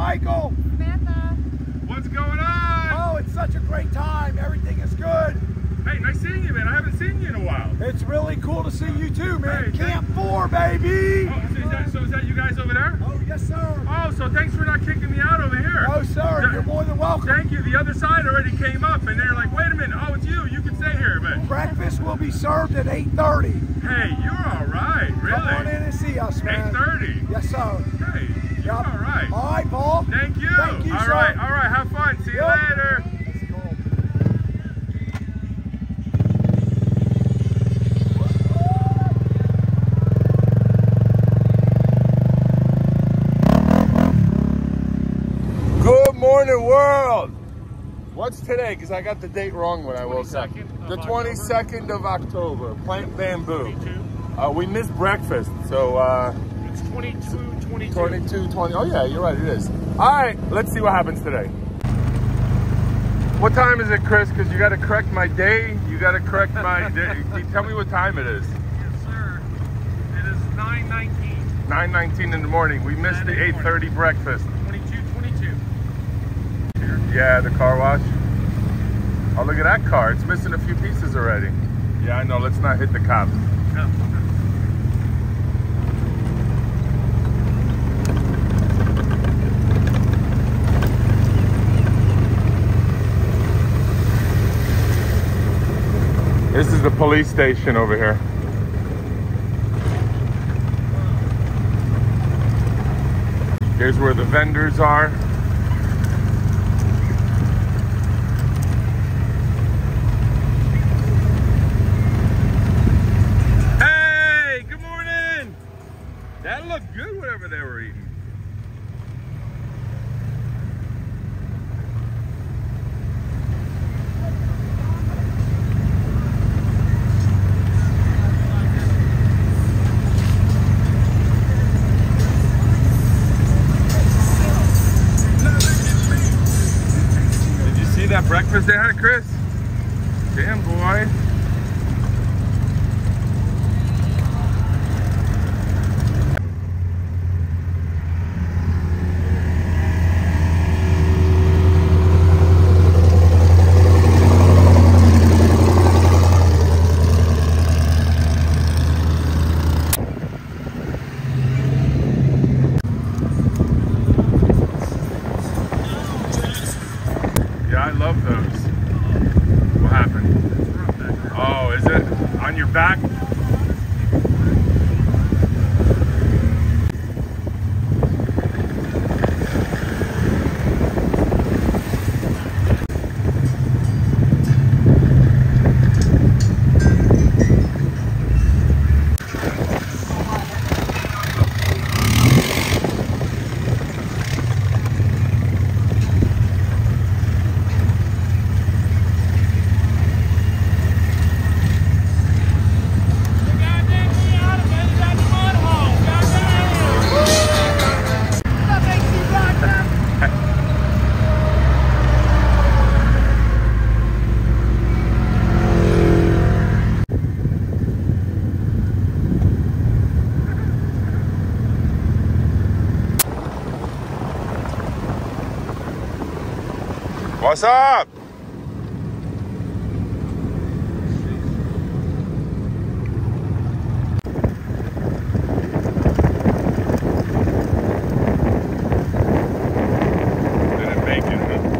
Michael. Samantha. What's going on? Oh, it's such a great time. Everything is good. Hey, nice seeing you, man. I haven't seen you in a while. It's really cool to see you too, man. Hey, Camp 4, baby. Oh, so is, that, so is that you guys over there? Oh, yes, sir. Oh, so thanks for not kicking me out over here. Oh, sir. You're more than welcome. Thank you. The other side already came up, and they're like, wait a minute. Oh, it's you. You can stay here, but Breakfast will be served at 8.30. hey, you're all right, Come on in really. And see us, man. 8:30. Yes, sir. Hey, you're all right. All right, Paul. Thank you. Thank you, All sir. right, all right. Have fun. See you later. Good morning, world. What's today? Because I got the date wrong when I woke up. 22nd The October. 22nd of October. Plant bamboo. 22. Uh, we missed breakfast, so uh, It's 22, 22. 22, 20. Oh yeah, you're right. It is. All right, let's see what happens today. What time is it, Chris? Because you got to correct my day. You got to correct my day. Tell me what time it is. Yes, sir. It is 919. 9:19 in the morning. We missed the Nine in the 8:30 breakfast. 22, 22. Yeah, the car wash. Oh, look at that car. It's missing a few pieces already. Yeah, I know. Let's not hit the cops. Is the police station over here. Here's where the vendors are. What's up? Didn't make it, huh?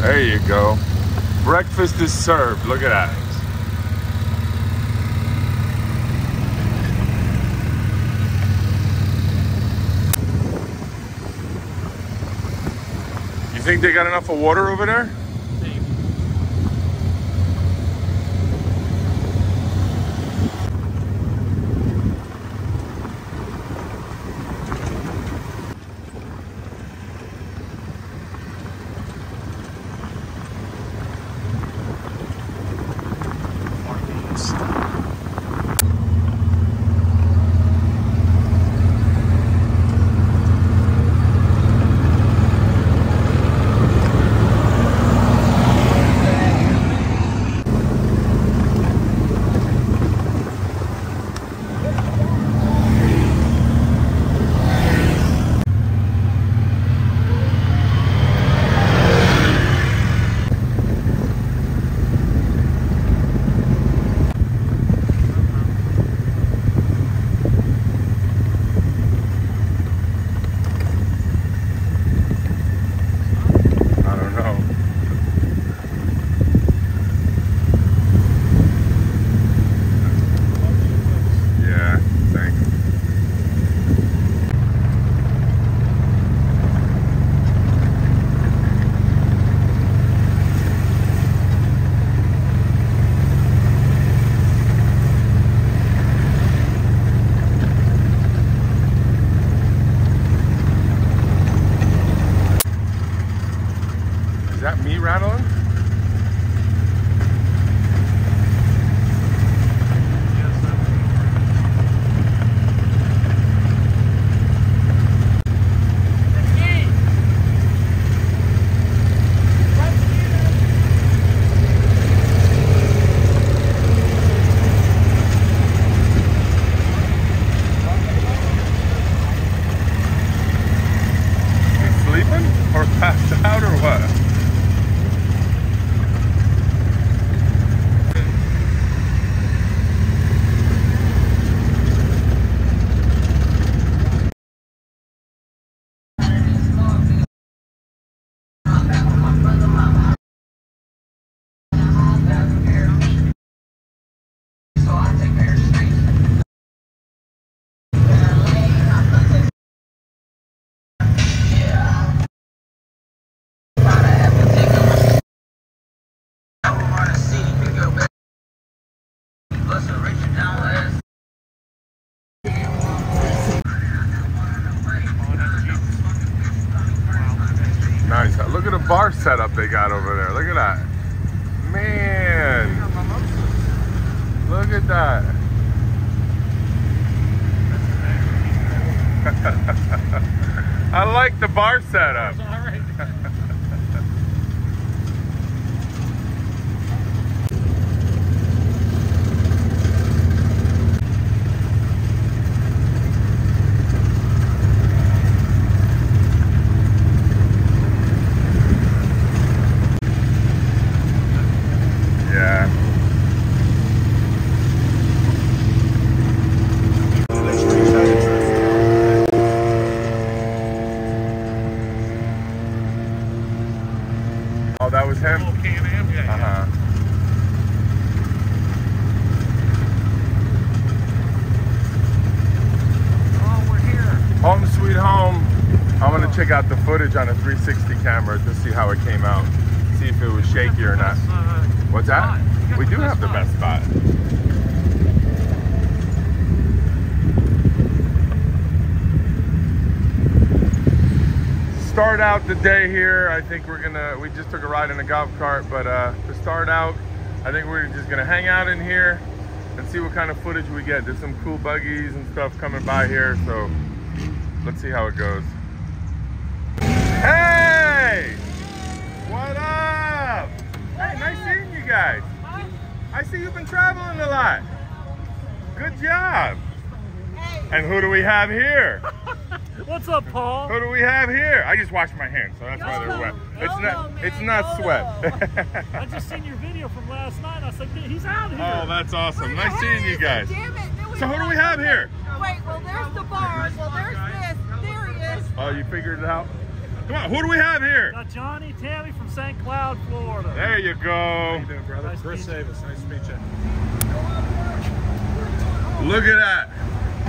There you go. Breakfast is served. Look at that. You think they got enough of water over there? Bar setup they got over there. Look at that. Man, look at that. I like the bar setup. All right. Yeah. Oh, that was him? Oh, Can-Am, yeah. Uh-huh. Oh, we're here. Home sweet home. I want to check out the footage on a 360 camera to see how it came out. See if it was shaky or not. What's that? We do have the best spot. Start out the day here. I think we're gonna. We just took a ride in a golf cart, but uh, to start out, I think we're just gonna hang out in here and see what kind of footage we get. There's some cool buggies and stuff coming by here, so let's see how it goes. Hey! What up? Hey, nice seeing you guys. I see you've been traveling a lot. Good job. And who do we have here? What's up, Paul? Who do we have here? I just washed my hands, so that's why they're wet. It's Yolo, not. man, It's not sweat. I just seen your video from last night. I said, he's out here. oh, that's awesome. Nice seeing you guys. Damn it. So who do we have here? Wait, well there's the bar. Well there's this. There he is. Oh, you figured it out. Come on. Who do we have here? Got Johnny Tammy from St. Cloud, Florida. There you go. brother? Nice Chris to meet. Davis, nice to meet you. Look at that.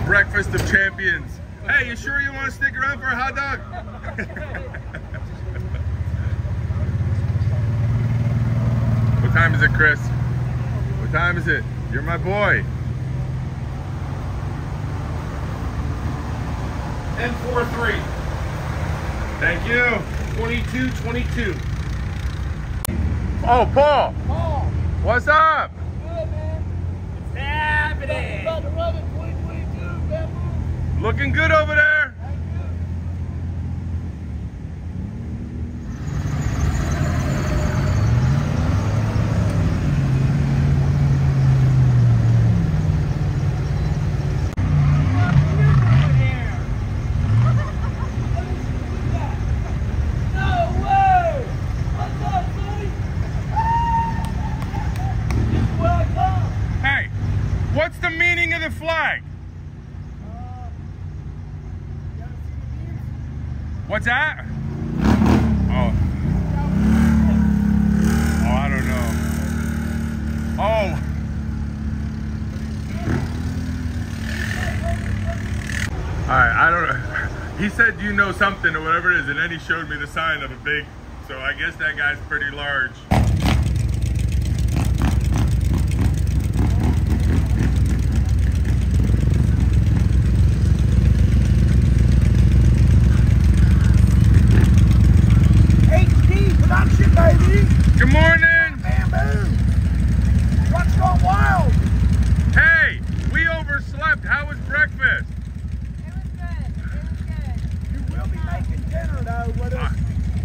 Breakfast of champions. Hey, you sure you want to stick around for a hot dog? what time is it, Chris? What time is it? You're my boy. N43. Thank you. 22, 22. Oh, Paul. Paul, What's up? good man. It's happening. About to run it 2022, man. Looking good over there. No way! What's up, buddy? This is where I come. Hey, what's the meaning of the flag? What's that? Oh. Oh, I don't know. Oh. All right, I don't know. He said you know something or whatever it is, and then he showed me the sign of a big. So I guess that guy's pretty large. HD production, baby. Good morning. Bamboo. Truck's gone wild. Hey, we overslept. How was breakfast? It was good. It was good. You will be making dinner though with us. Ah.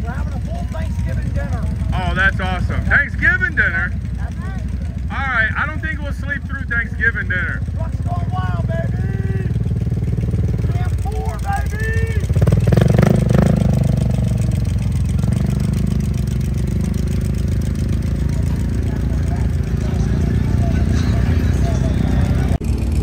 We're having a full Thanksgiving dinner. Oh, that's awesome. Thanksgiving dinner. That's it. All right, I don't think we'll sleep through Dinner. Truck's wild, baby. Cam four, baby.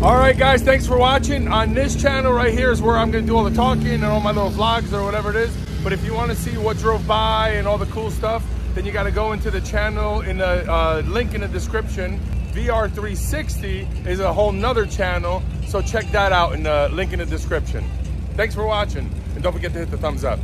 All right, guys, thanks for watching. On this channel right here is where I'm going to do all the talking and all my little vlogs or whatever it is. But if you want to see what drove by and all the cool stuff, then you got to go into the channel in the uh, link in the description. VR360 is a whole nother channel, so check that out in the link in the description. Thanks for watching, and don't forget to hit the thumbs up.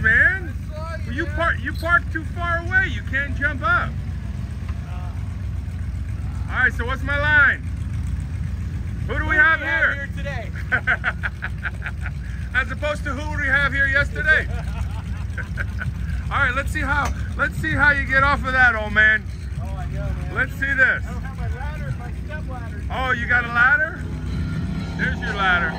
man. You, park. you too far away. You can't jump up so what's my line? Who do we have here? here today? As opposed to who would we have here yesterday? All right, let's see how let's see how you get off of that, old man. Oh, I know, man. Let's see this. I don't have my ladder, my step ladder. Oh, you got a ladder? There's your ladder.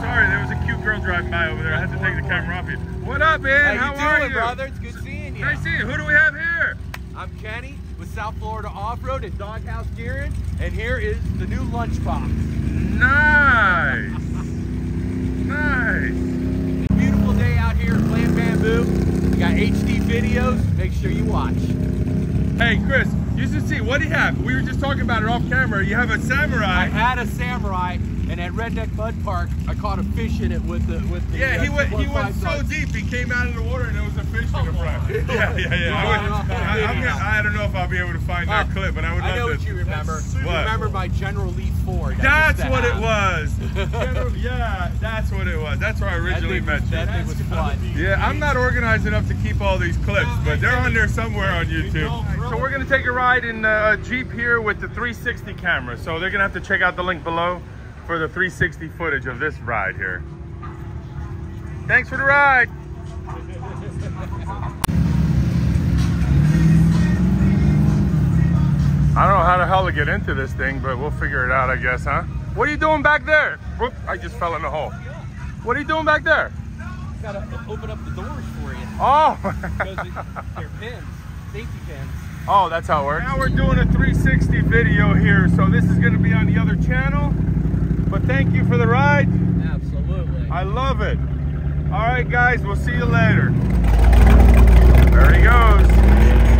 Sorry, there was a cute girl driving by over there. I had to take the camera off you. What up, man? How, How, you are you? brother? It's good seeing you. Nice seeing you. Who do we have here? I'm Kenny South Florida Off-Road and Doghouse Gearing, and here is the new lunchbox. Nice. nice. Beautiful day out here at Plant Bamboo. We got HD videos. Make sure you watch. Hey, Chris, you should see. What do you have? We were just talking about it off camera. You have a samurai. I had a samurai, and at Redneck Mud Park, I caught a fish in it with the with the. Yeah, uh, he went. He went so deep. He came out of the water and there was a fish in. Yeah, yeah, yeah. I, would, I, I'm gonna, I don't know if I'll be able to find that Oh, clip, but I would love I know what you remember. You What? remember my General Lee Ford. I That's used to what it was. General- yeah, yeah, that's what it was. That's where I originally thing, met was, you. that thing was fun. Yeah, I'm not organized enough to keep all these clips, but they're on there somewhere on YouTube. So we're gonna take a ride in uh, a Jeep here with the 360 camera. So they're gonna have to check out the link below for the 360 footage of this ride here. Thanks for the ride. I don't know how the hell to get into this thing, but we'll figure it out, I guess, huh? What are you doing back there? Whoop, I just fell in the hole. What are you doing back there? Gotta open up the doors for you Oh, they're pins, safety pins. oh, that's how it works. Now we're doing a 360 video here, so this is going to be on the other channel. But thank you for the ride. Absolutely. I love it. All right, guys, we'll see you later. There he goes.